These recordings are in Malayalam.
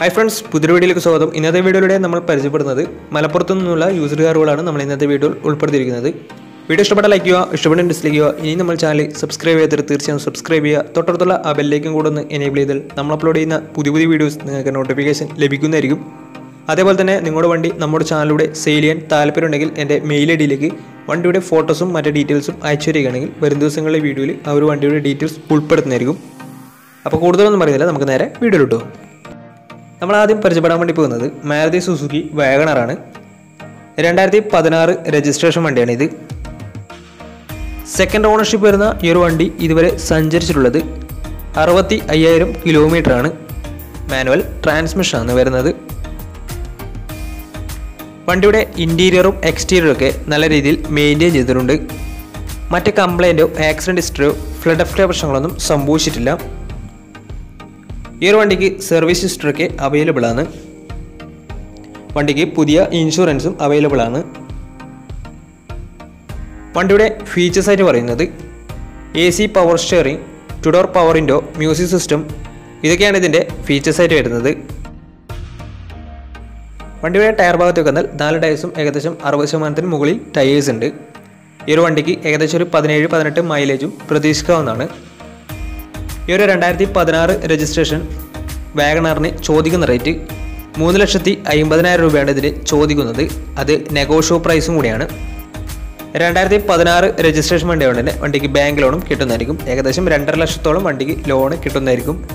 ഹായ് ഫ്രണ്ട്സ് പുതിയ വീഡിയോയിലേക്ക് സ്വാഗതം. ഇന്നത്തെ വീഡിയോയിലൂടെ നമ്മൾ പരിചയപ്പെടുന്നത് മലപ്പുറത്തു നിന്നുള്ള യൂസർ കാറുകളാണ് നമ്മൾ ഇന്നത്തെ വീഡിയോയിൽ ഉൾപ്പെടുത്തിയിരിക്കുന്നത്. വീഡിയോ ഇഷ്ടപ്പെട്ട ലൈക്ക് ചെയ്യുക ഇഷ്ടപ്പെട്ട ഡിസ്ലൈക്ക് ചെയ്യുക. ഇനി നമ്മൾ ചാനൽ സബ്സ്ക്രൈബ് ചെയ്തിട്ട് തീർച്ചയായും സബ്സ്ക്രൈബ് ചെയ്യുക. തൊട്ടടുത്തുള്ള ആ ബെല്ലേക്കും കൂടെ ഒന്ന് എനേബിൾ ചെയ്താൽ നമ്മൾ അപ്ലോഡ് ചെയ്യുന്ന പുതിയ പുതിയ വീഡിയോസ് നിങ്ങൾക്ക് നോട്ടിഫിക്കേഷൻ ലഭിക്കുന്നതായിരിക്കും. അതേപോലെ തന്നെ നിങ്ങളുടെ വണ്ടി നമ്മുടെ ചാനലിലൂടെ സെയിൽ ചെയ്യാൻ താല്പര്യമുണ്ടെങ്കിൽ എന്റെ മെയിൽ ഐ ഡിയിലേക്ക് വണ്ടിയുടെ ഫോട്ടോസും മറ്റു ഡീറ്റെയിൽസും അയച്ചു തരികയാണെങ്കിൽ വരും ദിവസങ്ങളിലെ വീഡിയോയിൽ ആ ഒരു വണ്ടിയുടെ ഡീറ്റെയിൽസ് ഉൾപ്പെടുത്തുന്നതായിരിക്കും. അപ്പോൾ കൂടുതലൊന്നും പറയുന്നില്ല നമുക്ക് നേരെ വീഡിയോയിലിട്ടു നമ്മൾ ആദ്യം പരിചയപ്പെടാൻ വേണ്ടി പോകുന്നത് മാരുതി സുസുക്കി വാഗണറാണ്. രണ്ടായിരത്തി പതിനാറ് രജിസ്ട്രേഷൻ വണ്ടിയാണ് ഇത്. സെക്കൻഡ് ഓണർഷിപ്പ് വരുന്ന ഈ ഒരു വണ്ടി ഇതുവരെ സഞ്ചരിച്ചിട്ടുള്ളത് അറുപത്തി അയ്യായിരം കിലോമീറ്ററാണ് മാനുവൽ ട്രാൻസ്മിഷനാണ് വരുന്നത്. വണ്ടിയുടെ ഇന്റീരിയറും എക്സ്റ്റീരിയറും ഒക്കെ നല്ല രീതിയിൽ മെയിന്റെയിൻ ചെയ്തിട്ടുണ്ട്. മറ്റ് കംപ്ലൈന്റോ ആക്സിഡന്റ് ഹിസ്റ്ററിയോ ഫ്ലഡ് പ്രശ്നങ്ങളൊന്നും സംഭവിച്ചിട്ടില്ല. ഈ ഒരു വണ്ടിക്ക് സർവീസ് ഹിസ്റ്ററൊക്കെ അവൈലബിൾ ആണ്. വണ്ടിക്ക് പുതിയ ഇൻഷുറൻസും അവൈലബിൾ ആണ്. വണ്ടിയുടെ ഫീച്ചേഴ്സ് ആയിട്ട് പറയുന്നത് A C power steering two door power window music system ഇതൊക്കെയാണ് ഇതിന്റെ ഫീച്ചേഴ്സ് ആയിട്ട് വരുന്നത്. വണ്ടിയുടെ ടയർ ഭാഗത്തേക്ക് വന്നാൽ നാല് ടയേഴ്സും ഏകദേശം അറുപത് ശതമാനത്തിന് മുകളിൽ ടയേഴ്സ് ഉണ്ട്. ഈ ഒരു വണ്ടിക്ക് ഏകദേശം ഒരു പതിനേഴ് പതിനെട്ട് മൈലേജും പ്രതീക്ഷിക്കാവുന്നതാണ്. ഈ ഒരു രണ്ടായിരത്തി പതിനാറ് രജിസ്ട്രേഷൻ വാഗണറിന് ചോദിക്കുന്ന റേറ്റ് മൂന്ന് ലക്ഷത്തി അമ്പതിനായിരം രൂപയാണ് ഇതിന് ചോദിക്കുന്നത്. അത് നെഗോഷ്യോ പ്രൈസും കൂടിയാണ്. രണ്ടായിരത്തി പതിനാറ് രജിസ്ട്രേഷൻ വണ്ടി കൊണ്ട് തന്നെ വണ്ടിക്ക് ബാങ്ക് ലോണും കിട്ടുന്നതായിരിക്കും. ഏകദേശം രണ്ടര ലക്ഷത്തോളം വണ്ടിക്ക് ലോൺ കിട്ടുന്നതായിരിക്കും.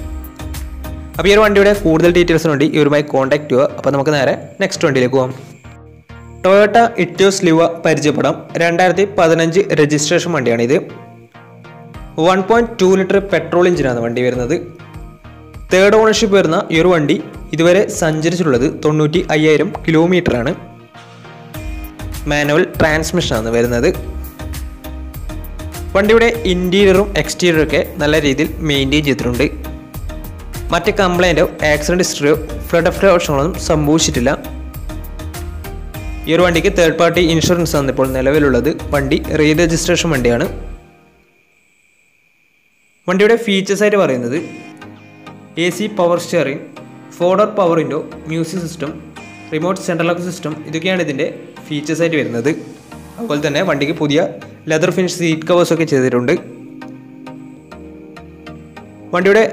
അപ്പോൾ ഈ ഒരു വണ്ടിയുടെ കൂടുതൽ ഡീറ്റെയിൽസിന് വേണ്ടി ഇവരുമായി കോൺടാക്ട് ചെയ്യുക. അപ്പോൾ നമുക്ക് നേരെ നെക്സ്റ്റ് വണ്ടിയിലേക്ക് പോകാം ടൊയോട്ട ഇറ്റോസ് ലിവ പരിചയപ്പെടാം. രണ്ടായിരത്തി പതിനഞ്ച് രജിസ്ട്രേഷൻ വണ്ടിയാണ് ഇത് one point two litre petrol എഞ്ചിനാണ് വണ്ടി വരുന്നത്. തേർഡ് ഓണർഷിപ്പ് വരുന്ന ഈ ഒരു വണ്ടി ഇതുവരെ സഞ്ചരിച്ചിട്ടുള്ളത് തൊണ്ണൂറ്റി അയ്യായിരം കിലോമീറ്ററാണ് മാനുവൽ ട്രാൻസ്മിഷനാണ് വരുന്നത്. വണ്ടിയുടെ ഇന്റീരിയറും എക്സ്റ്റീരിയറും ഒക്കെ നല്ല രീതിയിൽ മെയിന്റെയിൻ ചെയ്തിട്ടുണ്ട്. മറ്റ് കംപ്ലൈന്റോ ആക്സിഡന്റ് ഹിസ്റ്ററിയോ ഫ്ലഡ് ഓഫ് ഓപ്ഷനുകളൊന്നും സംഭവിച്ചിട്ടില്ല. ഈ ഒരു വണ്ടിക്ക് തേർഡ് പാർട്ടി ഇൻഷുറൻസ് ആണ് ഇപ്പോൾ നിലവിലുള്ളത്. വണ്ടി റീ രജിസ്ട്രേഷൻ വണ്ടിയാണ്. വണ്ടിയുടെ ഫീച്ചേഴ്സായിട്ട് പറയുന്നത് A C power steering four door power window music system remote central lock system ഇതൊക്കെയാണ് ഇതിന്റെ ഫീച്ചേഴ്സായിട്ട് വരുന്നത്. അതുപോലെ തന്നെ വണ്ടിക്ക് പുതിയ ലെതർ ഫിനിഷ് സീറ്റ് കവേഴ്സൊക്കെ ചെയ്തിട്ടുണ്ട്. വണ്ടിയുടെ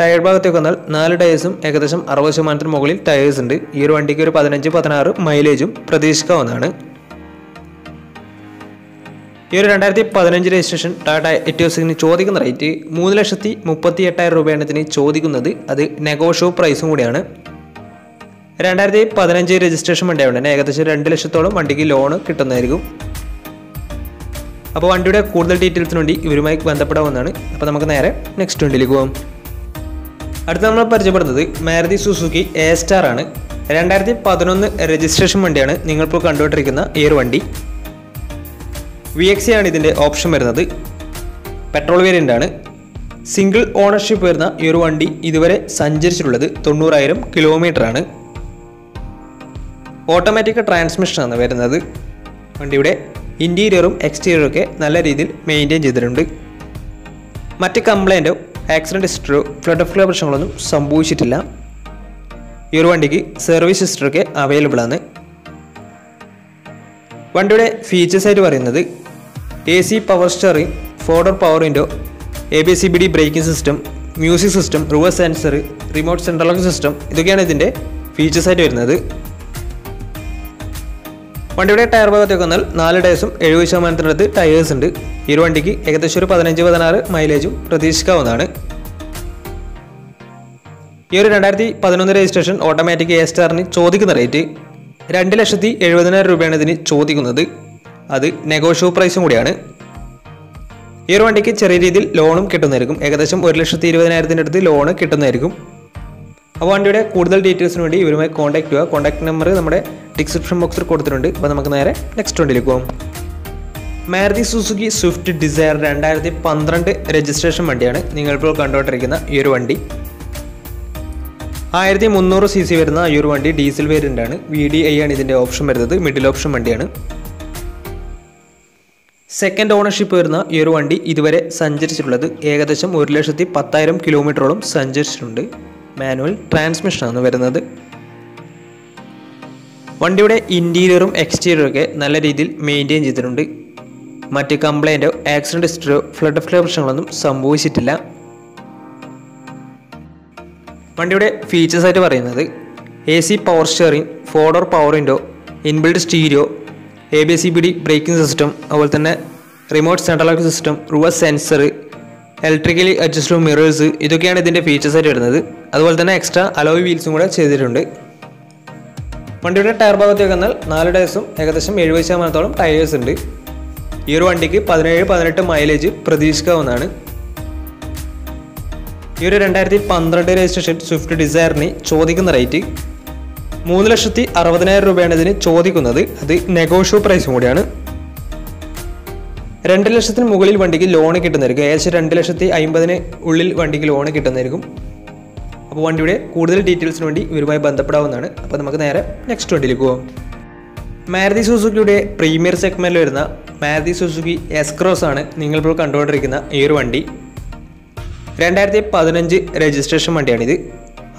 ടയർ ഭാഗത്തേക്ക് വന്നാൽ നാല് ടയേഴ്സും ഏകദേശം അറുപത് ശതമാനത്തിന് മുകളിൽ ടയേഴ്സ് ഉണ്ട്. ഈ ഒരു വണ്ടിക്ക് ഒരു പതിനഞ്ച് പതിനാറ് മൈലേജും പ്രതീക്ഷിക്കാവുന്നതാണ്. ഈ ഒരു രണ്ടായിരത്തി പതിനഞ്ച് രജിസ്ട്രേഷൻ ടാറ്റ എറ്റിയോസിന് ചോദിക്കുന്ന റേറ്റ് മൂന്ന് ലക്ഷത്തി മുപ്പത്തി എട്ടായിരം രൂപയാണ് ഇതിന് ചോദിക്കുന്നത്. അത് നെഗോഷോ പ്രൈസും കൂടിയാണ്. രണ്ടായിരത്തി പതിനഞ്ച് രജിസ്ട്രേഷൻ വണ്ടി ആയതുകൊണ്ട് ഏകദേശം രണ്ട് ലക്ഷത്തോളം വണ്ടിക്ക് ലോണ് കിട്ടുന്നതായിരിക്കും. അപ്പോൾ വണ്ടിയുടെ കൂടുതൽ ഡീറ്റെയിൽസിന് വേണ്ടി ഇവരുമായി ബന്ധപ്പെടാവുന്നതാണ്. അപ്പോൾ നമുക്ക് നേരെ നെക്സ്റ്റ് വണ്ടിയിലേക്ക് പോകാം അടുത്ത നമ്മൾ പരിചയപ്പെടുന്നത് മാരുതി സുസുക്കി എ സ്റ്റാർ ആണ്. രണ്ടായിരത്തി പതിനൊന്ന് രജിസ്ട്രേഷൻ വണ്ടിയാണ് നിങ്ങളിപ്പോൾ കണ്ടുകൊണ്ടിരിക്കുന്ന ഈ ഒരു വണ്ടി. വി എക്സ് ആണ് ഇതിന്റെ ഓപ്ഷൻ വരുന്നത്. പെട്രോൾ വേരിയന്റ് ആണ്. സിംഗിൾ ഓണർഷിപ്പ് വരുന്ന ഈ ഒരു വണ്ടി ഇതുവരെ സഞ്ചരിച്ചിട്ടുള്ളത് തൊണ്ണൂറായിരം കിലോമീറ്റർ ആണ്. ഓട്ടോമാറ്റിക് ട്രാൻസ്മിഷനാണ് വരുന്നത്. വണ്ടിയുടെ ഇന്റീരിയറും എക്സ്റ്റീരിയറും ഒക്കെ നല്ല രീതിയിൽ മെയിന്റെയിൻ ചെയ്തിട്ടുണ്ട്. മറ്റ് കംപ്ലൈന്റോ ആക്സിഡന്റ് ഹിസ്റ്ററിയോ ഫ്ലഡ് ഓഫ് പ്രശ്നങ്ങളൊന്നും സംഭവിച്ചിട്ടില്ല. ഈ ഒരു വണ്ടിക്ക് സർവീസ് ഹിസ്റ്ററൊക്കെ അവൈലബിൾ ആണ്. വണ്ടിയുടെ ഫീച്ചേഴ്സ് ആയിട്ട് പറയുന്നത് A C power steering four door power window A B C B D braking system music system reverse sensor remote central lock system ഇതൊക്കെയാണ് ഇതിന്റെ ഫീച്ചേഴ്സ് ആയിട്ട് വരുന്നത്. വണ്ടിയുടെ ടയർ ഭാഗത്തേക്ക് വന്നാൽ നാല് ടയേഴ്സും എഴുപത് ശതമാനത്തിനടുത്ത് ടയേഴ്സ് ഉണ്ട്. ഈ ഒരു വണ്ടിക്ക് ഏകദേശം ഒരു പതിനഞ്ച് പതിനാറ് മൈലേജും പ്രതീക്ഷിക്കാവുന്നതാണ്. ഈ ഒരു രണ്ടായിരത്തി പതിനൊന്ന് രജിസ്ട്രേഷൻ ഓട്ടോമാറ്റിക് എ സ്റ്റാറിന് ചോദിക്കുന്ന റേറ്റ് രണ്ട് ലക്ഷത്തി എഴുപതിനായിരം രൂപയാണ് ഇതിന് ചോദിക്കുന്നത്. അത് നെഗോഷ്യോ പ്രൈസും കൂടിയാണ്. ഈ ഒരു വണ്ടിക്ക് ചെറിയ രീതിയിൽ ലോണും കിട്ടുന്നതായിരിക്കും. ഏകദേശം ഒരു ലക്ഷത്തി ഇരുപതിനായിരത്തിന്റെ അടുത്ത് ലോണ് കിട്ടുന്നതായിരിക്കും. അപ്പോൾ വണ്ടിയുടെ കൂടുതൽ ഡീറ്റെയിൽസിന് വേണ്ടി ഇവരുമായി കോൺടാക്ട് ചെയ്യുക. കോൺടാക്ട് നമ്പർ നമ്മുടെ ഡിസ്ക്രിപ്ഷൻ ബോക്സിൽ കൊടുത്തിട്ടുണ്ട്. അപ്പോൾ നമുക്ക് നേരെ നെക്സ്റ്റ് വണ്ടിയിലേക്ക് പോകും മാരുതി സുസുക്കി സ്വിഫ്റ്റ് ഡിസയർ രണ്ടായിരത്തി പന്ത്രണ്ട് രജിസ്ട്രേഷൻ വണ്ടിയാണ്. നിങ്ങളിപ്പോൾ കണ്ടുകൊണ്ടിരിക്കുന്ന ഈ ഒരു വണ്ടി. ആയിരത്തി മുന്നൂറ് സി സി വരുന്ന ഈ ഒരു വണ്ടി ഡീസൽ വേരിയന്റ് ആണ് വി ഡി ഐ ആണ് ഇതിന്റെ ഓപ്ഷൻ വരുന്നത്. മിഡിൽ ഓപ്ഷൻ വണ്ടിയാണ്. സെക്കൻഡ് ഓണർഷിപ്പ് വരുന്ന ഈ ഒരു വണ്ടി ഇതുവരെ സഞ്ചരിച്ചിട്ടുള്ളത് ഏകദേശം ഒരു ലക്ഷത്തി പത്തായിരം കിലോമീറ്ററോളം സഞ്ചരിച്ചിട്ടുണ്ട്. മാനുവൽ ട്രാൻസ്മിഷനാണ് വരുന്നത്. വണ്ടിയുടെ ഇന്റീരിയറും എക്സ്റ്റീരിയറും ഒക്കെ നല്ല രീതിയിൽ മെയിന്റെയിൻ ചെയ്തിട്ടുണ്ട്. മറ്റ് കംപ്ലൈന്റോ ആക്സിഡന്റ് ഹിസ്റ്ററിയോ ഫ്ലഡ് ഫ്ലോ പ്രശ്നങ്ങളൊന്നും സംഭവിച്ചിട്ടില്ല. വണ്ടിയുടെ ഫീച്ചേഴ്സ് ആയിട്ട് പറയുന്നത് A C power steering four door power window inbuilt stereo A B C B D braking system അതുപോലെ തന്നെ remote central lock system reverse sensor electrically adjustable mirrors ഇതൊക്കെയാണ് ഇതിന്റെ ഫീച്ചേഴ്സ് ആയിട്ട് വരുന്നത്. അതുപോലെ തന്നെ എക്സ്ട്രാ അലോയ് വീൽസും കൂടെ ചെയ്തിട്ടുണ്ട്. വണ്ടിയുടെ ടയർ ഭാഗത്തേക്ക് വന്നാൽ നാല് ടയർസും ഏകദേശം എഴുപത് ശതമാനത്തോളം ടയേഴ്സ് ഉണ്ട്. ഈ ഒരു വണ്ടിക്ക് പതിനേഴ് പതിനെട്ട് മൈലേജ് പ്രതീക്ഷിക്കാവുന്നതാണ്. ഈ ഒരു രണ്ടായിരത്തി പന്ത്രണ്ട് രജിസ്ട്രേഷൻ സ്വിഫ്റ്റ് ഡിസയറിന് ചോദിക്കുന്ന റേറ്റ് മൂന്ന് ലക്ഷത്തി അറുപതിനായിരം രൂപയാണ് ഇതിന് ചോദിക്കുന്നത്. അത് നെഗോഷ്യോ പ്രൈസും കൂടിയാണ്. രണ്ട് ലക്ഷത്തിന് മുകളിൽ വണ്ടിക്ക് ലോൺ കിട്ടുന്നതായിരിക്കും. ഏകദേശം രണ്ട് ലക്ഷത്തി അമ്പതിന് ഉള്ളിൽ വണ്ടിക്ക് ലോൺ കിട്ടുന്നതായിരിക്കും. അപ്പോൾ വണ്ടിയുടെ കൂടുതൽ ഡീറ്റെയിൽസിന് വേണ്ടി ഇവരുമായി ബന്ധപ്പെടാവുന്നതാണ്. അപ്പോൾ നമുക്ക് നേരെ നെക്സ്റ്റ് വണ്ടിയിലേക്ക് പോകാം മാരുതി സുസുക്കിയുടെ പ്രീമിയർ സെഗ്മെന്റിൽ വരുന്ന മാരുതി സുസുക്കി എസ്ക്രോസ് ആണ് നിങ്ങളിപ്പോൾ കണ്ടുകൊണ്ടിരിക്കുന്ന ഈ ഒരു വണ്ടി. രണ്ടായിരത്തി പതിനഞ്ച് രജിസ്ട്രേഷൻ വണ്ടിയാണിത്.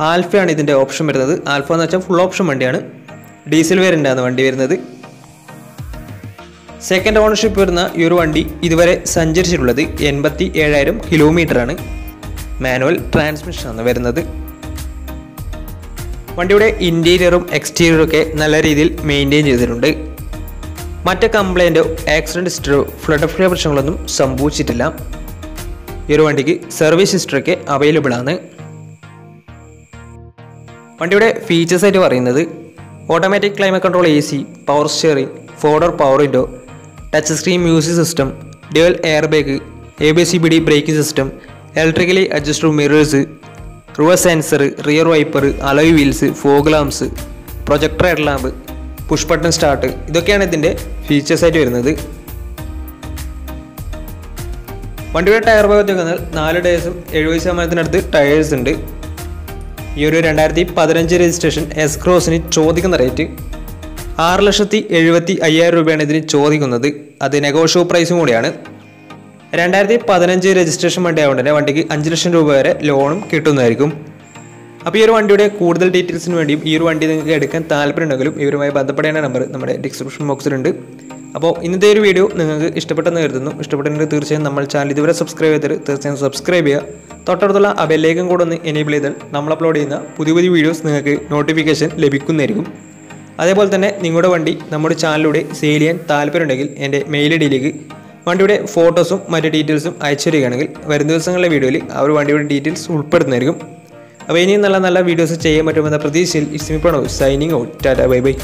ആൽഫയാണ് ഇതിന്റെ ഓപ്ഷൻ വരുന്നത്. ആൽഫ എന്ന് വെച്ചാൽ ഫുൾ ഓപ്ഷൻ വണ്ടിയാണ്. ഡീസൽ വേരിയന്റാണ് വണ്ടി വരുന്നത്. സെക്കൻഡ് ഓണർഷിപ്പ് വരുന്ന ഈ ഒരു വണ്ടി ഇതുവരെ സഞ്ചരിച്ചിട്ടുള്ളത് എൺപത്തി ഏഴായിരം കിലോമീറ്ററാണ് മാനുവൽ ട്രാൻസ്മിഷനാണ് വരുന്നത്. വണ്ടിയുടെ ഇന്റീരിയറും എക്സ്റ്റീരിയറും ഒക്കെ നല്ല രീതിയിൽ മെയിന്റെയിൻ ചെയ്തിട്ടുണ്ട്. മറ്റ് കംപ്ലൈന്റോ ആക്സിഡന്റ് ഹിസ്റ്ററോ ഫ്ലഡ് ഫ്ലേ പ്രശ്നങ്ങളൊന്നും സംഭവിച്ചിട്ടില്ല. ഈ ഒരു വണ്ടിക്ക് സർവീസ് ഹിസ്റ്ററൊക്കെ അവൈലബിൾ ആണ്. വണ്ടിയുടെ ഫീച്ചേഴ്സ് ആയിട്ട് പറയുന്നത് automatic climate control A C power steering four door power window touch screen music system dual air bag A B C B D braking system electrically adjusted mirrors reverse sensor rear wiper alloy wheels fog lamps projector head lamp push button start ഇതൊക്കെയാണ് ഇതിന്റെ ഫീച്ചേഴ്സ് ആയിട്ട് വരുന്നത്. വണ്ടിയുടെ ടയർ ഭാഗത്ത് വന്നാൽ നാല് ടയേഴ്സും എഴുപത് ശതമാനത്തിനടുത്ത് ടയേഴ്സ് ഉണ്ട്. ഈ ഒരു രണ്ടായിരത്തി പതിനഞ്ച് രജിസ്ട്രേഷൻ എസ് ക്രോസിന് ചോദിക്കുന്ന റേറ്റ് ആറ് ലക്ഷത്തി എഴുപത്തി അയ്യായിരം രൂപയാണ് ഇതിന് ചോദിക്കുന്നത്. അത് നെഗോഷ്യോ പ്രൈസും കൂടിയാണ്. രണ്ടായിരത്തി പതിനഞ്ച് രജിസ്ട്രേഷൻ വണ്ടി ആയതുകൊണ്ട് തന്നെ വണ്ടിക്ക് അഞ്ച് ലക്ഷം രൂപ വരെ ലോണും കിട്ടുന്നതായിരിക്കും. അപ്പോൾ ഈ ഒരു വണ്ടിയുടെ കൂടുതൽ ഡീറ്റെയിൽസിന് വേണ്ടിയും ഈ ഒരു വണ്ടി നിങ്ങൾക്ക് എടുക്കാൻ താല്പര്യമുണ്ടെങ്കിലും ഇവരുമായി ബന്ധപ്പെടേണ്ട നമ്പർ നമ്മുടെ ഡിസ്ക്രിപ്ഷൻ ബോക്സിലുണ്ട് അപ്പോൾ ഇന്നത്തെ ഒരു വീഡിയോ നിങ്ങൾക്ക് ഇഷ്ടപ്പെട്ടെന്ന് കരുതുന്നു. ഇഷ്ടപ്പെട്ടെങ്കിൽ തീർച്ചയായും നമ്മൾ ചാനൽ ഇതുവരെ സബ്സ്ക്രൈബ് ചെയ്തിട്ട് തീർച്ചയായും സബ്സ്ക്രൈബ് ചെയ്യുക. തൊട്ടടുത്തുള്ള ബെല്ലേക്കും കൂടെ ഒന്ന് എനേബിൾ ചെയ്താൽ നമ്മൾ അപ്ലോഡ് ചെയ്യുന്ന പുതിയ പുതിയ വീഡിയോസ് നിങ്ങൾക്ക് നോട്ടിഫിക്കേഷൻ ലഭിക്കുന്നതായിരിക്കും. അതേപോലെ തന്നെ നിങ്ങളുടെ വണ്ടി നമ്മുടെ ചാനലിലൂടെ സെയിൽ ചെയ്യാൻ താല്പര്യമുണ്ടെങ്കിൽ എന്റെ മെയിൽ ഐ ഡിയിലേക്ക് വണ്ടിയുടെ ഫോട്ടോസും മറ്റ് ഡീറ്റെയിൽസും അയച്ചു തരികയാണെങ്കിൽ വരും ദിവസങ്ങളിലെ വീഡിയോയിൽ ആ ഒരു വണ്ടിയുടെ ഡീറ്റെയിൽസ് ഉൾപ്പെടുന്നതായിരിക്കും. അപ്പോൾ ഇനിയും നല്ല നല്ല വീഡിയോസ് ചെയ്യാൻ പറ്റുമെന്ന പ്രതീക്ഷയിൽ ഇസ്മിപ്പണോ signing out tata bye bye